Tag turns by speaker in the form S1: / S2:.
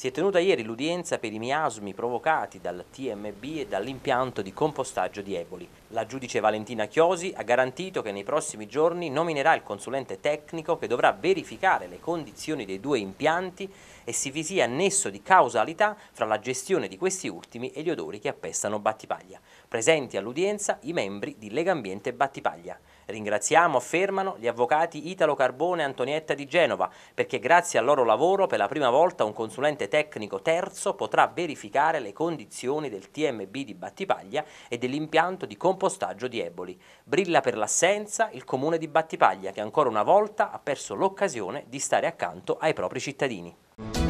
S1: Si è tenuta ieri l'udienza per i miasmi provocati dal TMB e dall'impianto di compostaggio di Eboli. La giudice Valentina Chiosi ha garantito che nei prossimi giorni nominerà il consulente tecnico che dovrà verificare le condizioni dei due impianti e se vi sia nesso di causalità fra la gestione di questi ultimi e gli odori che appestano Battipaglia. Presenti all'udienza i membri di Legambiente Battipaglia. Ringraziamo, affermano, gli avvocati Italo Carbone e Antonietta di Genova, perché grazie al loro lavoro per la prima volta un consulente tecnico terzo potrà verificare le condizioni del TMB di Battipaglia e dell'impianto di compostaggio di Eboli. Brilla per l'assenza il comune di Battipaglia che ancora una volta ha perso l'occasione di stare accanto ai propri cittadini.